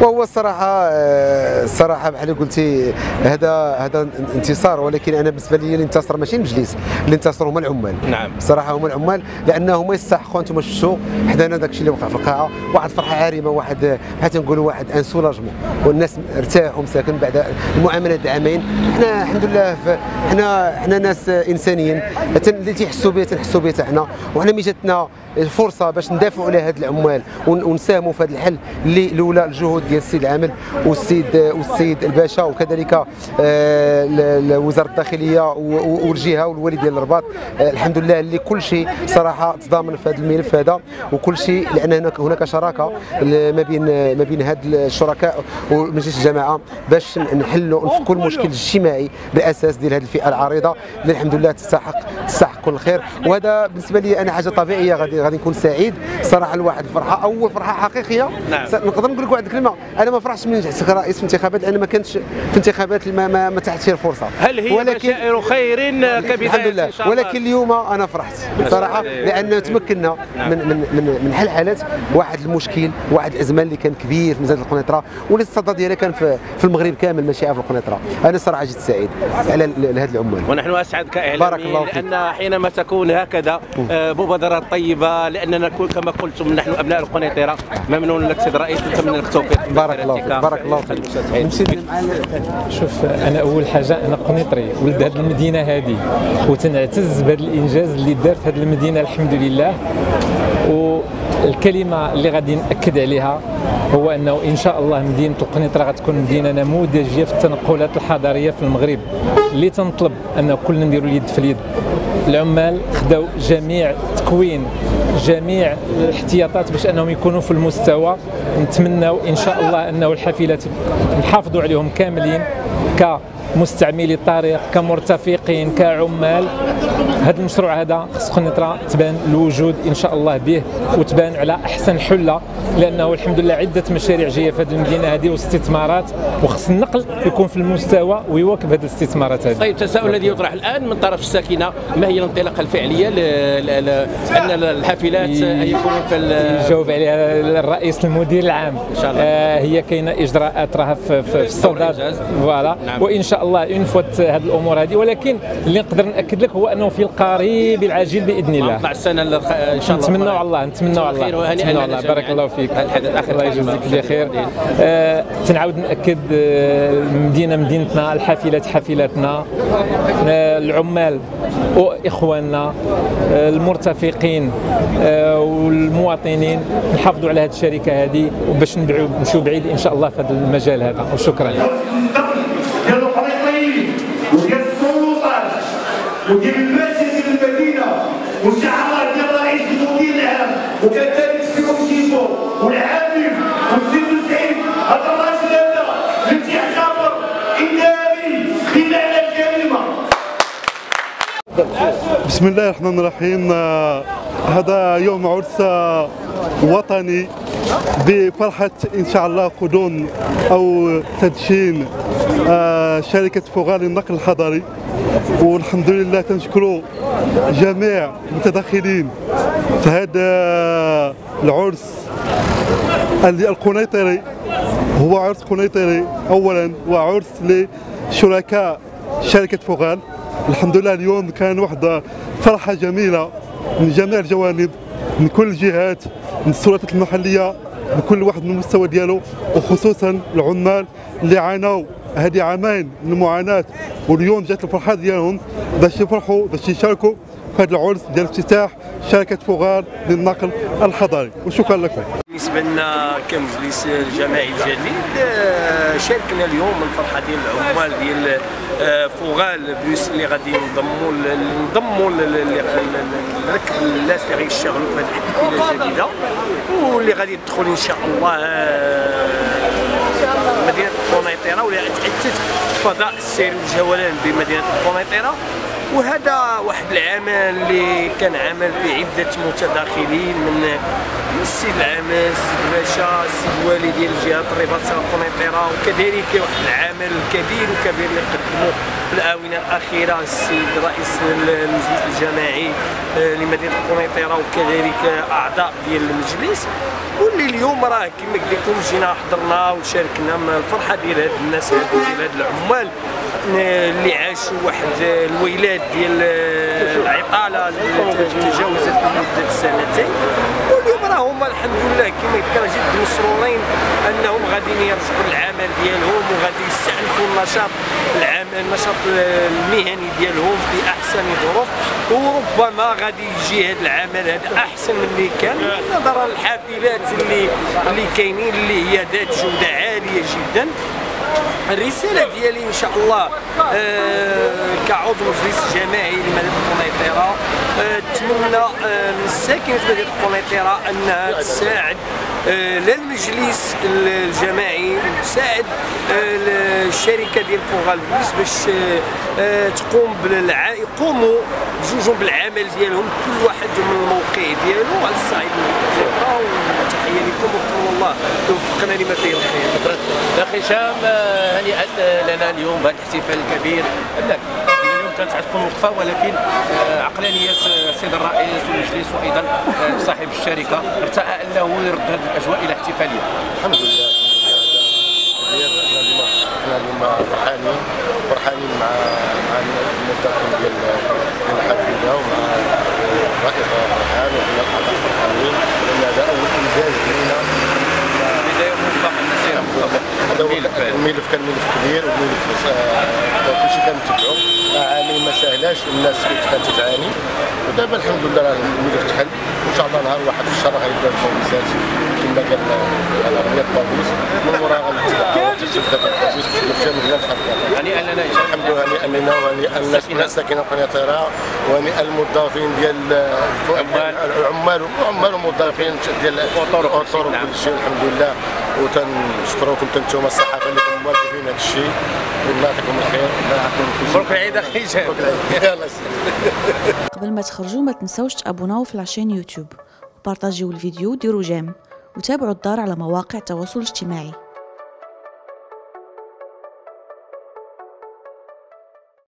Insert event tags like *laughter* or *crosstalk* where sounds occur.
وهو الصراحه الصراحة بحال قلتي هذا هذا انتصار ولكن أنا بالنسبة لي اللي انتصر ماشي المجلس اللي انتصروا هما العمال. نعم. صراحة هما العمال لأنهم يستحقوا أنتم شفتوا حدانا داك الشيء اللي وقع في القاعة. واحد فرحة عارمة واحد بحال تنقولوا واحد ان سولاجمون والناس ارتاحوا مساكن بعد المعامله عامين حنا الحمد لله حنا حنا ناس إنسانيين. اللي تيحسوا بها تنحسوا بها حنا. وحنا ملي جاتنا الفرصة باش ندافعوا على هاد العمال ونساهموا في هذا الحل اللي لولا الجهود ديال السيد العامل والسيد والسيد الباشا وكذلك آه، وزارة الداخلية والجهة والوالي ديال الرباط. آه، الحمد لله اللي كل شيء صراحة تضامن في هذا الملف هذا وكل شيء لأن هناك هناك شراكة ما بين ما بين هاد الشركاء ومجلس الجماعة باش نحلوا نفكوا المشكل الاجتماعي بالاساس ديال هذه الفئة العريضة. اللي الحمد لله تستحق تستحق كل خير. وهذا بالنسبة لي أنا حاجة طبيعية غادي غادي نكون سعيد. صراحة الواحد الفرحه أول فرحة حقيقية. نعم. نقدر نقول لك واحد الكلمة أنا ما فرحتش من نجحت كرئيس في الانتخابات لأن ما كانتش في انتخابات ما ما, ما تحت الفرصة. هل هي ولكن بشائر خير كبداية الحمد لله ولكن اليوم أنا فرحت صراحة لأن تمكنا نعم. من من من, من حل حالات واحد المشكل واحد الأزمة اللي كان كبير في مزاد القنيطرة واللي الصدى ديالها كان في, في المغرب كامل ماشي في القنيطرة. أنا صراحة جيت سعيد على هذا العمال ونحن أسعد كإعلاميين بارك الله فيك. حينما تكون هكذا آه، مبادرات طيبة لأننا نكون كما قلتم نحن أبناء القنيطرة. ممنون لك سيد الرئيس ونتمنى لك التوفيق. بارك الله فيك بارك الله فيك. شوف أنا أول حاجة أنا قنيطري ولد هذه المدينة هذه وتنعتز بهذا الإنجاز اللي دار في هذه المدينة الحمد لله. والكلمة اللي غادي نأكد عليها هو أنه إن شاء الله مدينة القنيطرة غتكون مدينة نموذجية في التنقلات الحضارية في المغرب. اللي تنطلب أن كلنا نديروا اليد في اليد. العمال خداو جميع تكوين جميع الاحتياطات باش انهم يكونوا في المستوى. نتمناو إن شاء الله أنه الحافلات نحافظوا عليهم كاملين ك مستعملي الطريق كمرتفقين كعمال. هذا المشروع هذا خص قنيطره تبان الوجود إن شاء الله به وتبان على أحسن حلة لأنه الحمد لله عدة مشاريع جاية في هذه المدينة هذه واستثمارات وخص النقل يكون في المستوى ويواكب هذه الاستثمارات هذه. طيب التساؤل الذي يطرح الآن من طرف الساكنة ما هي الانطلاقة الفعلية أن الحافلات يكونوا في يجاوب عليها الرئيس المدير العام. إن شاء الله. آه هي كاينة إجراءات راها في, في الصدد voilà. نعم. وإن شاء الله اون فوت هذه الأمور هذه ولكن اللي نقدر نأكد لك هو أنه في القريب العاجل بإذن الله. مع السنة إن شاء الله. نتمنوا على الله نتمنوا على الله نتمنوا على الله بارك الله فيك. الله يجزيك بخير آه تنعاود نأكد آه المدينة مدينتنا الحافلات حافلاتنا. آه العمال وإخواننا آه المرتفقين آه والمواطنين. نحافظوا على هذه الشركة هذه وباش نمشيو بعيد إن شاء الله في هذا المجال هذا. وشكرا وديال السلطات ديال المدينة ديال الرئيس المدير العام وكذلك كيفو والعامل والسيد هذا الراجل هذا اللي تيعتبر اداري بمعنى الكلمة. بسم الله الرحمن الرحيم. هذا يوم عرس وطني بفرحة إن شاء الله قدوم أو تدشين شركة فوغال للنقل الحضري. والحمد لله تنشكروا جميع المتدخلين في هذا العرس القنيطري هو عرس قنيطري أولا وعرس لشركاء شركة فوغال. الحمد لله اليوم كان واحدة فرحة جميلة من جميع الجوانب من كل الجهات من السلطات المحلية بكل واحد من المستوى ديالو وخصوصا العمال اللي عانوا هذه عامين من المعاناة واليوم جات الفرحة ديالهم باش يفرحوا باش يشاركوا في هذا العرس ديال افتتاح شركة فوغار للنقل الحضري وشكرا لكم. بالنسبة لنا كمجلس الجماعي الجديد شاركنا اليوم الفرحة ديال العمال ديال فوغال بيوس اللي غادي ينضموا نضموا نركب الناس اللي غيشتغلوا في هذه الجديدة واللي غادي تدخل إن شاء الله مدينة قنيطره ولا تاتت فضاء السير والجولان بمدينة قنيطره وهذا واحد العمل اللي كان عمل بعدة متداخلين من السيد العامل السيد باشا السيد الوالي ديال الجهه الرباط قنيطره وكذلك واحد العمل كبير وكبير اللي قدموه في الآونة الأخيرة السيد رئيس المجلس الجماعي آه، لمدينة قنيطرة وكذلك أعضاء ديال المجلس. واللي اليوم راه كما قلت لكم جينا حضرنا وشاركنا من الفرحة ديال هاد الناس ديال هاد العمال آه، اللي عاشوا واحد الويلات ديال آه، العطاله اللي تجاوزت مدة سنتين. واليوم راه هما الحمد لله كما راه جد مسرورين أنهم غادي يرجعوا للعمل ديالهم وغادي يستأنفوا النشاط العمل النشاط المهني ديالهم في أحسن ظروف. وربما غادي يجي هذا العمل هذا أحسن من اللي كان نظرا للحافلات اللي اللي كاينين اللي هي ذات جودة عالية جدا. الرسالة ديالي إن شاء الله آه كعضو مجلس جماعي لمدينة قنيطره آه أتمنى آه من ساكنه مدينة قنيطره أنها تساعد آه للمجلس الجماعي وتساعد آه الشركة ديال فوغال بليس باش آه آه تقوم بالع... يقوموا بجوجهم بالعمل ديالهم كل واحد من الموقع ديالو على الصعيد القنيطره وتحية لكم وقول الله يوفقنا لما فيه الخير. أخي هشام آه، هنيئا لنا اليوم بهذا الاحتفال الكبير؟ لك اليوم كانت تكون وقفة ولكن آه، عقلانية. السيد الرئيس والمجلس وأيضا آه، صاحب الشركة ارتأى انه يرد هذه الاجواء إلى احتفاليه الحمد لله إحنا اليوم فرحانين فرحانين مع مع الموظفين ديال الحافله ومع الرئيس فرحان وحنا الاعضاء فرحانين لأن هذا اول انجاز لينا بدايه موفقه مسيره هذا الملف كان ملف كبير وملف آه، كلشي كنتبعو سهلاش الناس كانت تعاني ودابا الحمد لله راه الملف تحل. وان شاء الله نهار واحد الشهر غيبدا الفوزات كما قال على رياض بابوس من وراء باش من هنا لنا هشام الحمد لله. وهنيئا الناس الناس ساكنة قنيطره وهنيئا الموظفين ديال العمال. العمال والموظفين ديال وطرق. كل شيء، وطرق نعم. كل شيء الحمد لله. وتنشكركم أنتم الصحافة اللي كنتم موافقين هذا الشيء. والله يعطيكم الخير. الله يعطيكم مبروك العيد أخي هشام مبروك العيد. *laughs* سلام. قبل ما تخرجوا ما تنسوش تابوناو في لاشين يوتيوب وبارطاجيو الفيديو وديروا جيم. وتابعوا الدار على مواقع التواصل الاجتماعي.